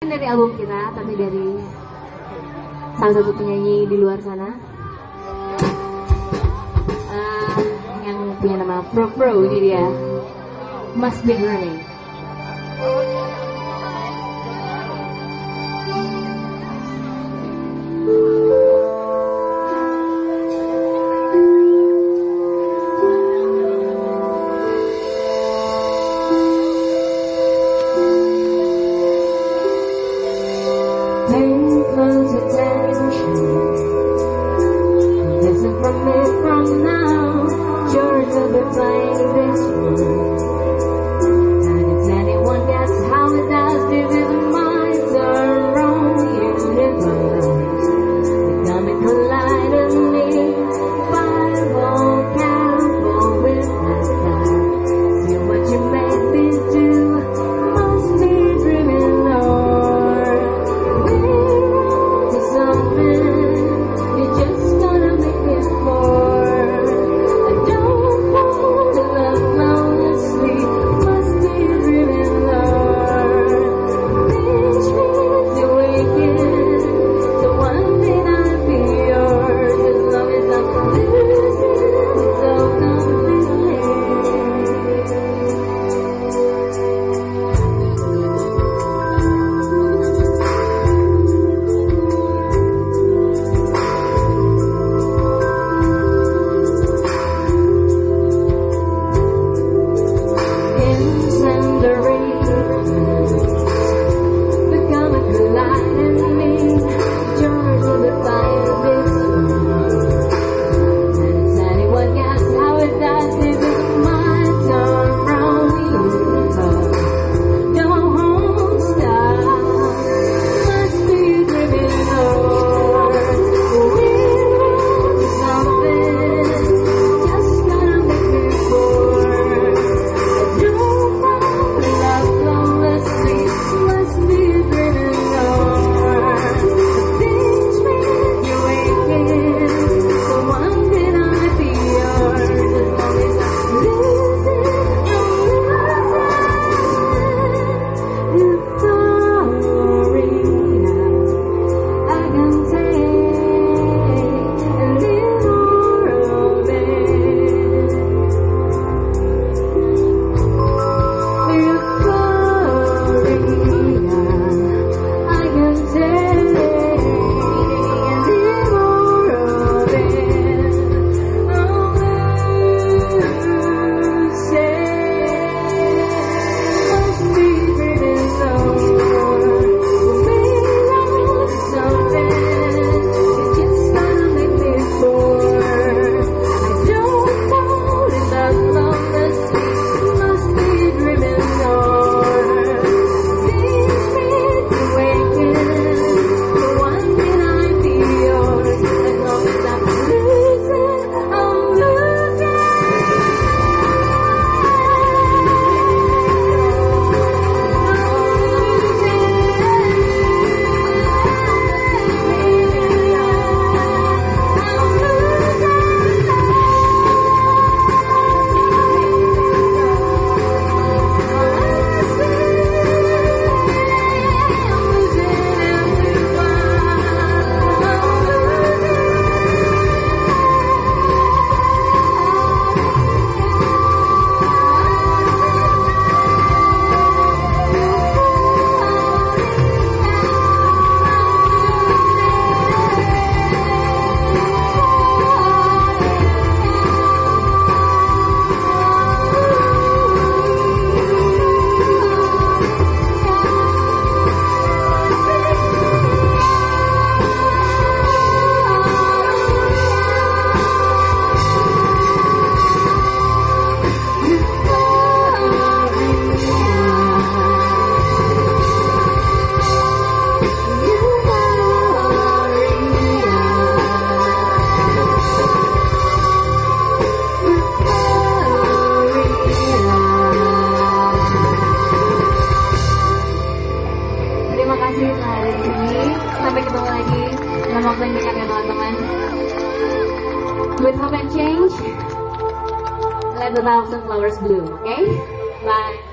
dari album kita tapi dari salah satu penyanyi di luar sana. Uh, yang punya nama Pro Pro jadi dia. Must Be Running from now. Rhythm and change. Let the thousand flowers bloom, okay? Bye.